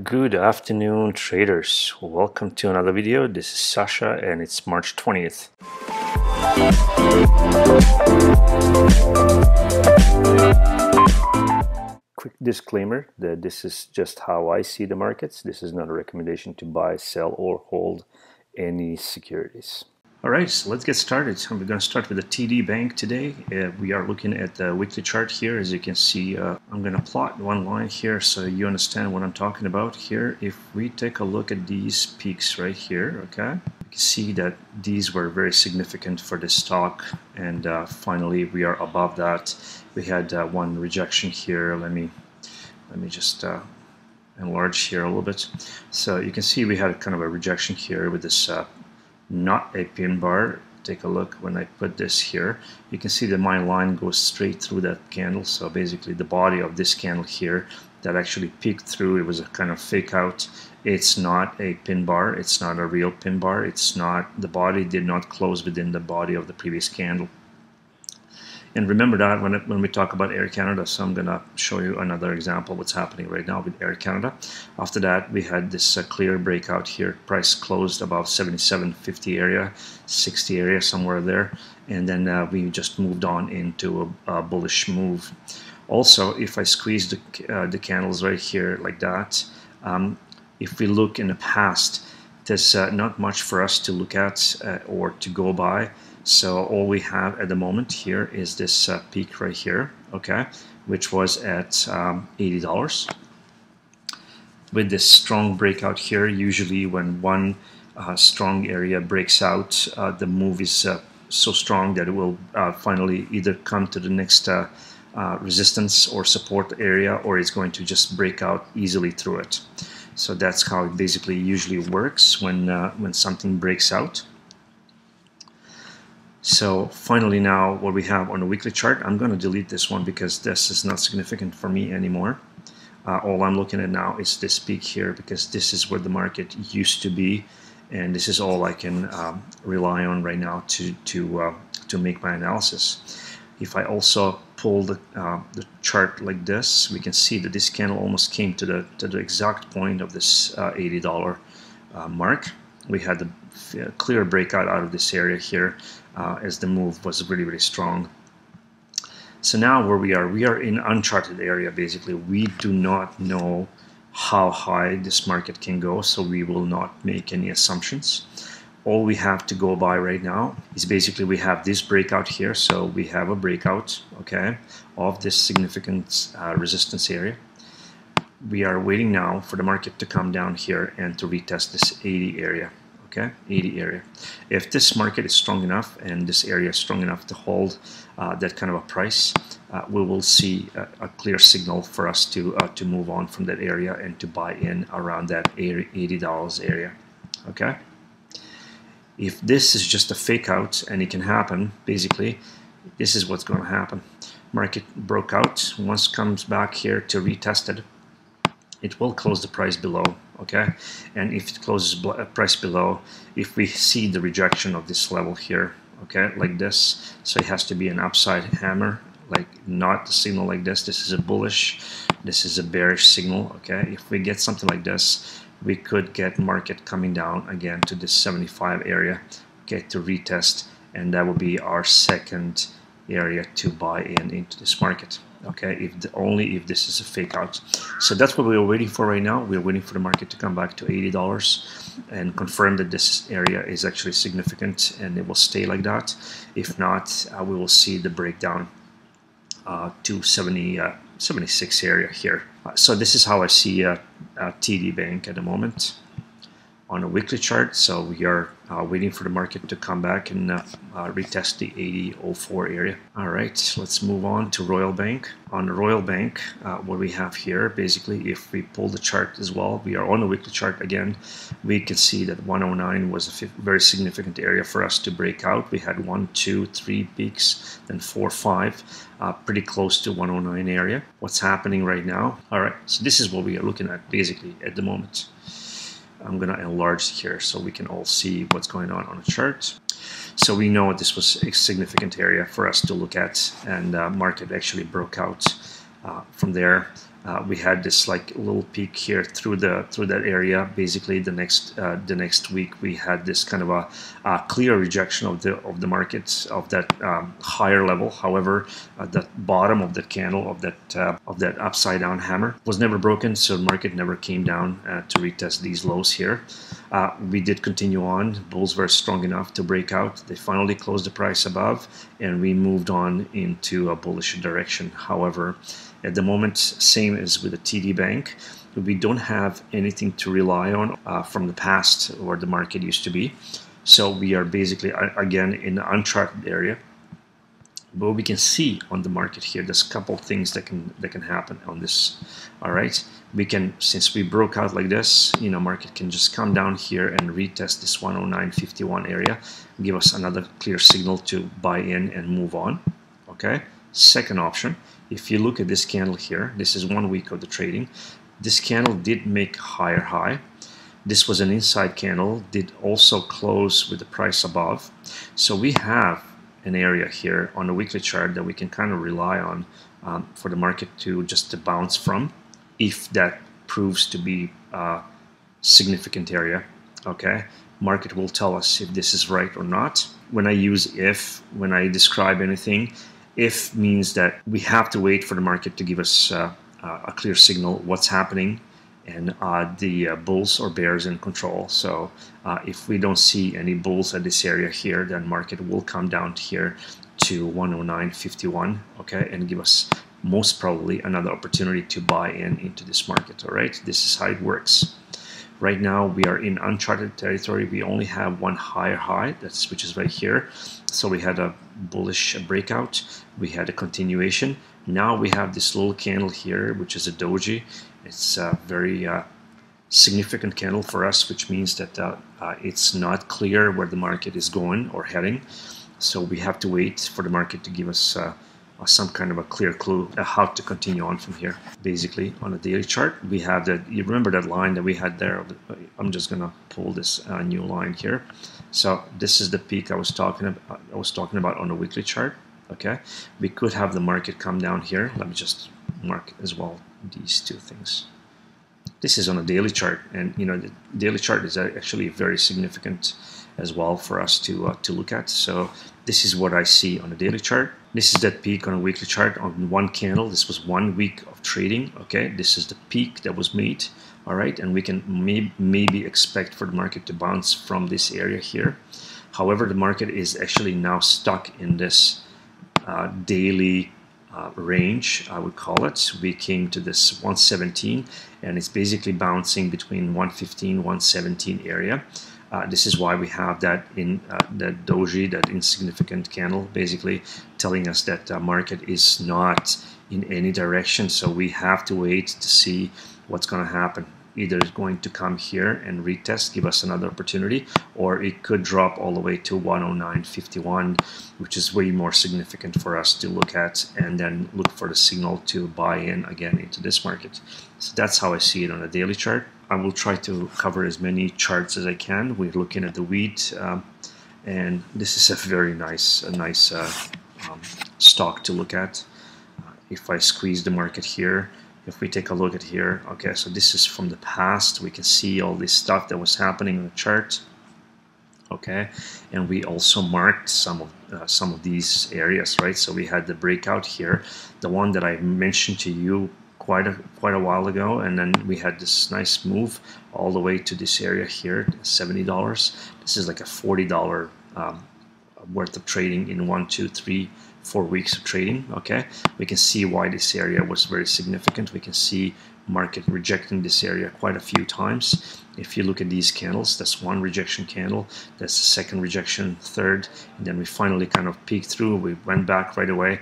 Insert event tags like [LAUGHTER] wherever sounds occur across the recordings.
Good afternoon traders. Welcome to another video. This is Sasha and it's March 20th. Quick disclaimer that this is just how I see the markets. This is not a recommendation to buy, sell or hold any securities. All right, so let's get started. So We're going to start with the TD Bank today. Uh, we are looking at the weekly chart here. As you can see, uh, I'm going to plot one line here so you understand what I'm talking about here. If we take a look at these peaks right here, okay, you can see that these were very significant for this stock. And uh, finally, we are above that. We had uh, one rejection here. Let me, let me just uh, enlarge here a little bit. So you can see we had kind of a rejection here with this uh, not a pin bar. Take a look when I put this here. You can see that my line goes straight through that candle. So basically the body of this candle here that actually peeked through it was a kind of fake out. It's not a pin bar. It's not a real pin bar. It's not the body did not close within the body of the previous candle and remember that when, it, when we talk about Air Canada, so I'm going to show you another example what's happening right now with Air Canada. After that, we had this uh, clear breakout here. Price closed about 77.50 area, 60 area, somewhere there. And then uh, we just moved on into a, a, bullish move. Also, if I squeeze the, uh, the candles right here like that, um, if we look in the past, there's uh, not much for us to look at uh, or to go by. So all we have at the moment here is this uh, peak right here, okay, which was at um, $80. With this strong breakout here, usually when one uh, strong area breaks out, uh, the move is uh, so strong that it will uh, finally either come to the next uh, resistance or support area or it's going to just break out easily through it. So that's how it basically usually works when, when something breaks out. So finally now what we have on the weekly chart, I'm going to delete this one because this is not significant for me anymore. Uh, all I'm looking at now is this peak here because this is where the market used to be and this is all I can um, rely on right now to, to, uh, to make my analysis. If I also pull the, uh, the chart like this, we can see that this candle almost came to the, to the exact point of this uh, $80 uh, mark. We had a clear breakout out of this area here uh, as the move was really, really strong. So now where we are, we are in uncharted area basically. We do not know how high this market can go, so we will not make any assumptions. All we have to go by right now is basically we have this breakout here, so we have a breakout, okay, of this significant uh, resistance area. We are waiting now for the market to come down here and to retest this 80 area okay 80 area. If this market is strong enough and this area is strong enough to hold uh, that kind of a price uh, we will see a, a, clear signal for us to uh, to move on from that area and to buy in around that $80 area okay? If this is just a fake out and it can happen basically this is what's going to happen. Market broke out. Once comes back here to retest it it will close the price below okay? And if it closes uh, price below if we see the rejection of this level here okay like this so it has to be an upside hammer like not a signal like this. This is a bullish this is a bearish signal okay? If we get something like this we could get market coming down again to this 75 area okay to retest and that will be our second area to buy in into this market okay if the, only if this is a fake out. So that's what we're waiting for right now. We're waiting for the market to come back to $80 and confirm that this area is actually significant and it will stay like that. If not uh, we will see the breakdown uh, to 70 uh, 76 area here. Uh, so this is how I see uh, TD Bank at the moment on a weekly chart. So we are uh, waiting for the market to come back and uh, uh, retest the 8004 area. All right, let's move on to Royal Bank. On Royal Bank, uh, what we have here, basically, if we pull the chart as well, we are on a weekly chart again. We can see that 109 was a very significant area for us to break out. We had one, two, three peaks, then four, five, uh, pretty close to 109 area. What's happening right now? All right, so this is what we are looking at basically at the moment. I'm going to enlarge here so we can all see what's going on on the chart. So we know this was a significant area for us to look at and uh, market actually broke out uh, from there. Uh, we had this like little peak here through the through that area. Basically, the next uh, the next week we had this kind of a, a, clear rejection of the of the markets of that um, higher level. However, at the bottom of the candle of that uh, of that upside down hammer was never broken, so the market never came down uh, to retest these lows here. Uh, we did continue on. Bulls were strong enough to break out. They finally closed the price above, and we moved on into a bullish direction. However at the moment, same as with the TD Bank, we don't have anything to rely on uh, from the past where the market used to be. So we are basically, again, in the uncharted area. But we can see on the market here, there's a couple things that can that can happen on this. All right, we can since we broke out like this, you know, market can just come down here and retest this 109.51 area, give us another clear signal to buy in and move on. Okay. Second option if you look at this candle here, this is one week of the trading. This candle did make higher high. This was an inside candle, did also close with the price above. So we have an area here on the weekly chart that we can kind of rely on um, for the market to just to bounce from if that proves to be a significant area okay market will tell us if this is right or not when i use if when i describe anything if means that we have to wait for the market to give us uh, uh, a clear signal what's happening and uh, the uh, bulls or bears in control. So uh, if we don't see any bulls at this area here, then market will come down here to 109.51, okay, and give us most probably another opportunity to buy in into this market. All right, this is how it works. Right now we are in uncharted territory. We only have one higher high, that's which is right here. So we had a bullish breakout. We had a continuation. Now we have this little candle here, which is a doji. It's a very uh, significant candle for us, which means that uh, uh, it's not clear where the market is going or heading. So we have to wait for the market to give us uh, some kind of a clear clue how to continue on from here. Basically, on a daily chart, we have that. You remember that line that we had there? I'm just gonna pull this uh, new line here. So this is the peak I was talking about. I was talking about on the weekly chart. Okay, we could have the market come down here. Let me just mark as well these two things. This is on a daily chart, and you know the daily chart is actually very significant as well for us to uh, to look at. So this is what I see on a daily chart. This is that peak on a weekly chart on one candle. This was one week of trading. Okay, this is the peak that was made. All right, and we can may maybe expect for the market to bounce from this area here. However, the market is actually now stuck in this uh, daily uh, range, I would call it. We came to this 117 and it's basically bouncing between 115, 117 area. Uh, this is why we have that in uh, that doji, that insignificant candle, basically telling us that the market is not in any direction. So we have to wait to see what's going to happen. Either it's going to come here and retest, give us another opportunity, or it could drop all the way to 109.51, which is way more significant for us to look at and then look for the signal to buy in again into this market. So that's how I see it on a daily chart. I will try to cover as many charts as I can. We're looking at the weed, um, and this is a very nice, a nice uh, um, stock to look at. Uh, if I squeeze the market here, if we take a look at here, okay, so this is from the past. We can see all this stuff that was happening in the chart. Okay, and we also marked some of uh, some of these areas, right? So we had the breakout here, the one that I mentioned to you quite a quite a while ago and then we had this nice move all the way to this area here $70 this is like a $40 um, worth of trading in one two three four weeks of trading okay? We can see why this area was very significant. We can see market rejecting this area quite a few times. If you look at these candles that's one rejection candle that's the second rejection third and then we finally kind of peeked through we went back right away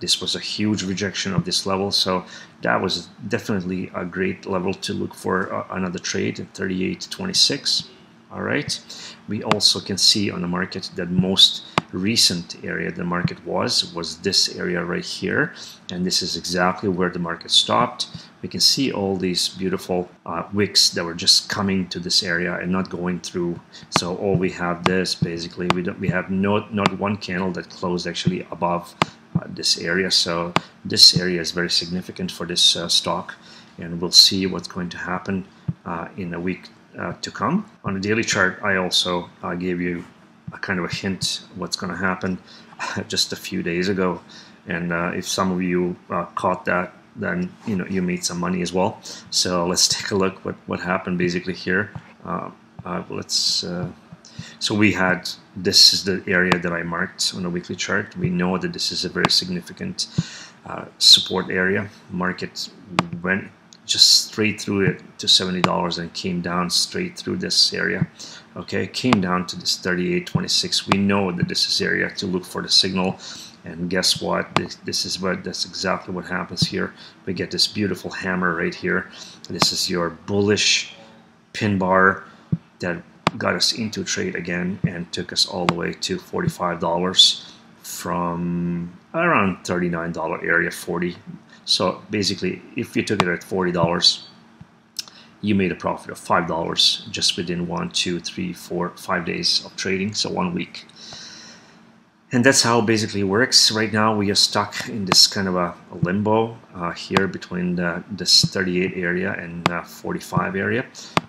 this was a huge rejection of this level so that was definitely a great level to look for uh, another trade at 38.26 all right. We also can see on the market that most recent area the market was was this area right here. And this is exactly where the market stopped. We can see all these beautiful uh, wicks that were just coming to this area and not going through. So all we have this basically we don't we have not not one candle that closed actually above this area. So this area is very significant for this uh, stock, and we'll see what's going to happen uh, in a week uh, to come. On the daily chart, I also uh, gave you a kind of a hint what's going to happen [LAUGHS] just a few days ago, and uh, if some of you uh, caught that, then you know you made some money as well. So let's [LAUGHS] take a look what what happened basically here. let's. So we had, this is the area that I marked on a weekly chart. We know that this is a very significant uh, support area. Market went just straight through it to $70 and came down straight through this area. Okay, came down to this 38.26. We know that this is area to look for the signal. And guess what? This, this is what that's exactly what happens here. We get this beautiful hammer right here. This is your bullish pin bar that got us into trade again and took us all the way to $45 from around $39 area 40 so basically if you took it at $40 you made a profit of $5 just within one two three four five days of trading so one week. And that's how basically works. Right now we are stuck in this kind of a, a limbo uh, here between the, this 38 area and uh, 45 area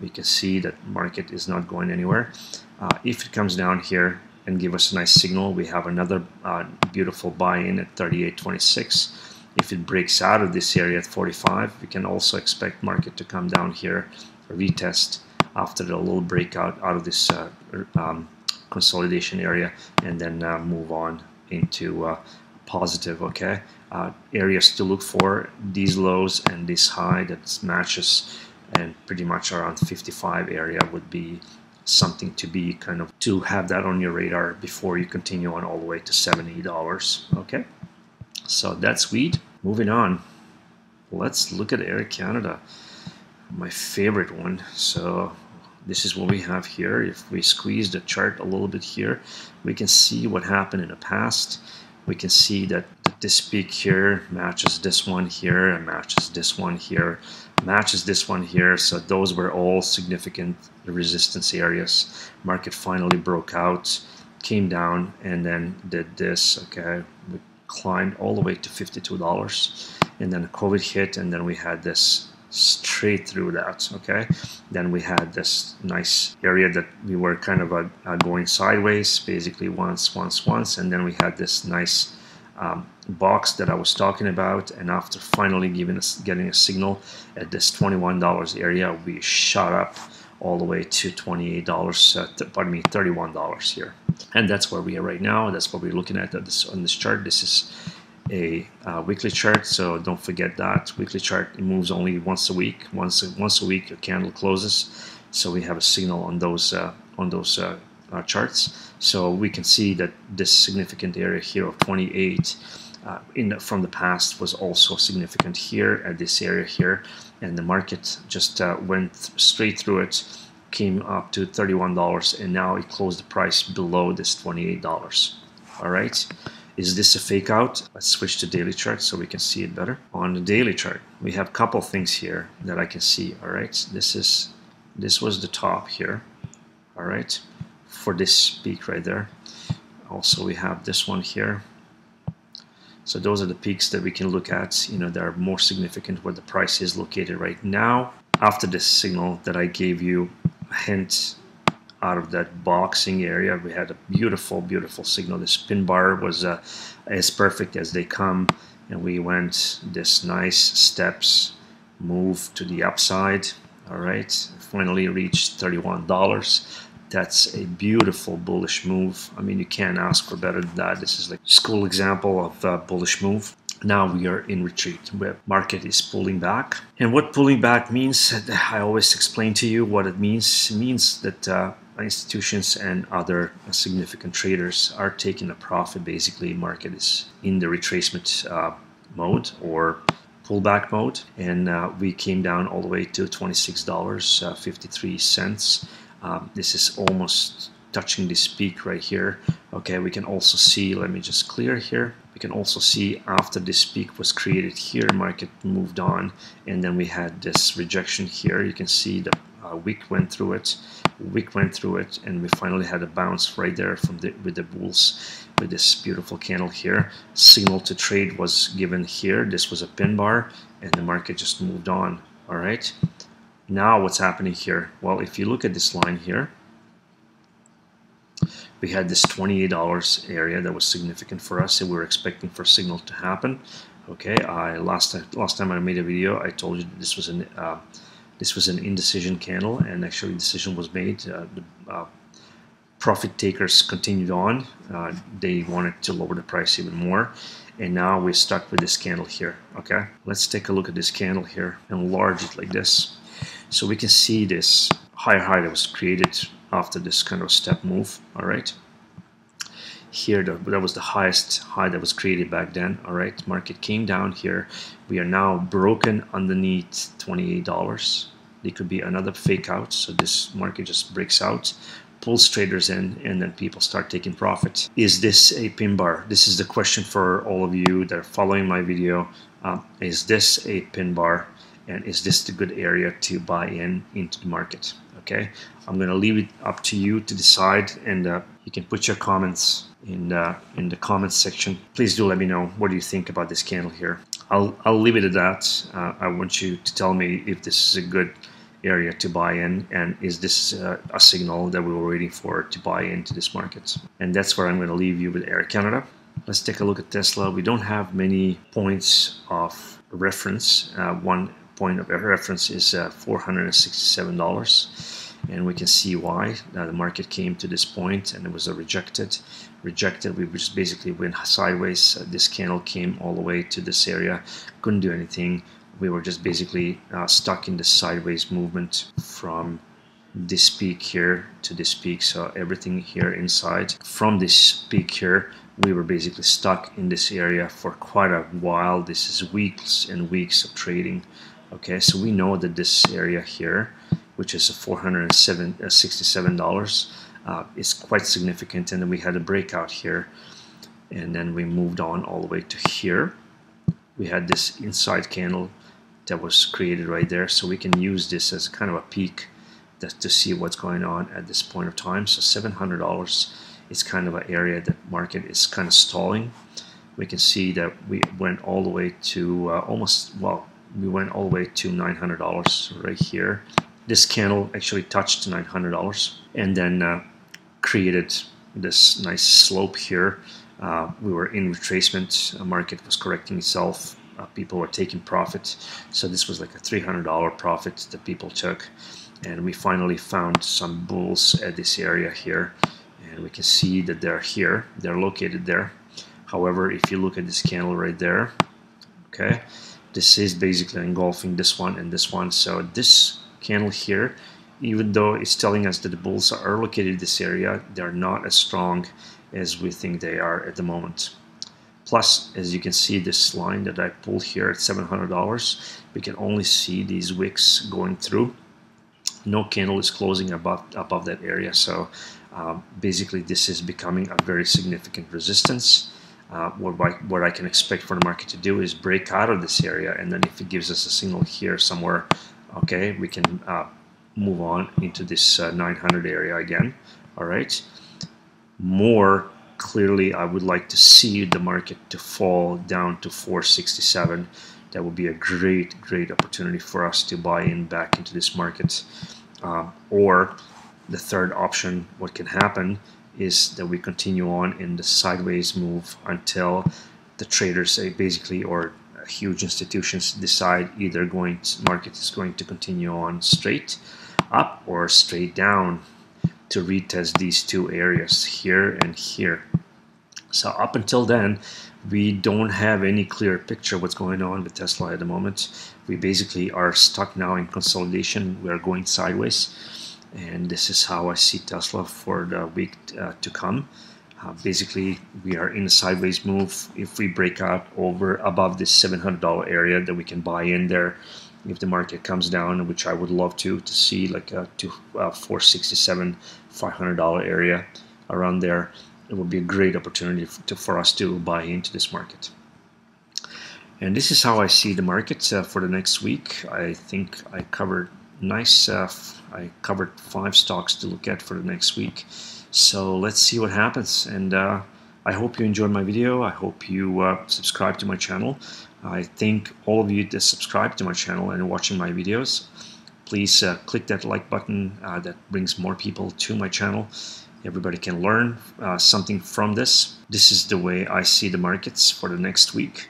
we can see that market is not going anywhere. Uh, if it comes down here and give us a nice signal, we have another uh, beautiful buy-in at 38.26. If it breaks out of this area at 45, we can also expect market to come down here, retest after a little breakout out of this uh, um, consolidation area, and then uh, move on into uh, positive. Okay, uh, areas to look for: these lows and this high that matches and pretty much around 55 area would be something to be kind of to have that on your radar before you continue on all the way to $70 okay? So that's weed. Moving on. Let's look at Air Canada my favorite one. So this is what we have here. If we squeeze the chart a little bit here we can see what happened in the past. We can see that this peak here matches this one here and matches this one here matches this one here. So those were all significant resistance areas. Market finally broke out came down and then did this okay? We climbed all the way to $52 and then COVID hit and then we had this straight through that okay? Then we had this nice area that we were kind of uh, uh, going sideways basically once once once and then we had this nice um, box that I was talking about and after finally giving us getting a signal at this $21 area we shot up all the way to $28 uh, pardon me $31 here. And that's where we are right now that's what we're looking at this, on this chart. This is a uh, weekly chart so don't forget that. Weekly chart moves only once a week. Once once a week a candle closes so we have a signal on those uh, on those uh, uh, charts. So we can see that this significant area here of 28 uh, in from the past was also significant here at this area here. And the market just uh, went straight through it came up to $31 and now it closed the price below this $28 all right? Is this a fake out? Let's switch to daily chart so we can see it better. On the daily chart we have a couple things here that I can see. All right? This is this was the top here. All right? For this peak right there. Also, we have this one here. So those are the peaks that we can look at, you know, that are more significant where the price is located right now. After this signal that I gave you a hint out of that boxing area, we had a beautiful, beautiful signal. The spin bar was uh, as perfect as they come. And we went this nice steps move to the upside. All right, finally reached $31 that's a beautiful bullish move. I mean, you can't ask for better than that. This is like school example of a bullish move. Now we are in retreat where market is pulling back. And what pulling back means, I always explain to you what it means. It means that uh, institutions and other significant traders are taking a profit. Basically, market is in the retracement uh, mode or pullback mode. And uh, we came down all the way to $26.53. Um, this is almost touching this peak right here. Okay, we can also see, let me just clear here. We can also see after this peak was created here, market moved on, and then we had this rejection here. You can see the uh, wick went through it, wick went through it, and we finally had a bounce right there from the with the bulls with this beautiful candle here. Signal to trade was given here. This was a pin bar and the market just moved on. All right. Now what's happening here? Well, if you look at this line here, we had this $28 area that was significant for us and we were expecting for signal to happen. Okay, I last last time I made a video, I told you this was an uh, this was an indecision candle, and actually decision was made. Uh, the uh, profit takers continued on. Uh, they wanted to lower the price even more, and now we're stuck with this candle here. Okay, let's take a look at this candle here, enlarge it like this, so we can see this higher high that was created after this kind of step move. All right? Here that, that was the highest high that was created back then all right? Market came down here. We are now broken underneath $28 it could be another fake out so this market just breaks out pulls traders in and then people start taking profit. Is this a pin bar? This is the question for all of you that are following my video. Um, is this a pin bar and is this the good area to buy in into the market okay I'm going to leave it up to you to decide and uh, you can put your comments in uh, in the comments section. Please do let me know what do you think about this candle here. I'll I'll leave it at that. Uh, I want you to tell me if this is a good area to buy in and is this uh, a signal that we were waiting for to buy into this market. And that's where I'm going to leave you with Air Canada. Let's take a look at Tesla. We don't have many points of reference. Uh, one point of reference is uh, $467 and we can see why uh, the market came to this point and it was a rejected rejected. We just basically went sideways. Uh, this candle came all the way to this area couldn't do anything. We were just basically uh, stuck in the sideways movement from this peak here to this peak. So everything here inside from this peak here we were basically stuck in this area for quite a while. This is weeks and weeks of trading okay so we know that this area here which is $467 uh, is quite significant and then we had a breakout here and then we moved on all the way to here. We had this inside candle that was created right there so we can use this as kind of a peak that, to see what's going on at this point of time. So $700 is kind of an area that market is kind of stalling. We can see that we went all the way to uh, almost well we went all the way to $900 right here this candle actually touched $900 and then uh, created this nice slope here. Uh, we were in retracement, market was correcting itself, uh, people were taking profit. So this was like a $300 profit that people took. And we finally found some bulls at this area here. And we can see that they're here, they're located there. However, if you look at this candle right there, okay, this is basically engulfing this one and this one. So this candle here, even though it's telling us that the bulls are located in this area, they're not as strong as we think they are at the moment. Plus, as you can see, this line that I pulled here at $700, we can only see these wicks going through. No candle is closing above, above that area, so um, basically this is becoming a very significant resistance. Uh, what, I, what I can expect for the market to do is break out of this area, and then if it gives us a signal here somewhere okay we can uh, move on into this uh, 900 area again. All right. More clearly I would like to see the market to fall down to 467 that would be a great great opportunity for us to buy in back into this market. Um, or the third option what can happen is that we continue on in the sideways move until the traders say basically or huge institutions decide either going to, market is going to continue on straight up or straight down to retest these two areas here and here. So up until then, we don't have any clear picture what's going on with Tesla at the moment. We basically are stuck now in consolidation. We are going sideways. And this is how I see Tesla for the week uh, to come. Uh, basically, we are in a sideways move. If we break out over above this $700 area, then we can buy in there. If the market comes down, which I would love to, to see like a to, uh, 467 $500 area around there, it would be a great opportunity to, for us to buy into this market. And this is how I see the market uh, for the next week. I think I covered nice. I covered five stocks to look at for the next week. So let's see what happens. And uh, I hope you enjoyed my video. I hope you uh, subscribe to my channel. I thank all of you that subscribe to my channel and watching my videos. Please uh, click that like button uh, that brings more people to my channel. Everybody can learn uh, something from this. This is the way I see the markets for the next week.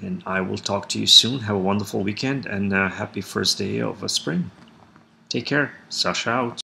And I will talk to you soon. Have a wonderful weekend and uh, happy first day of spring. Take care. Sasha out.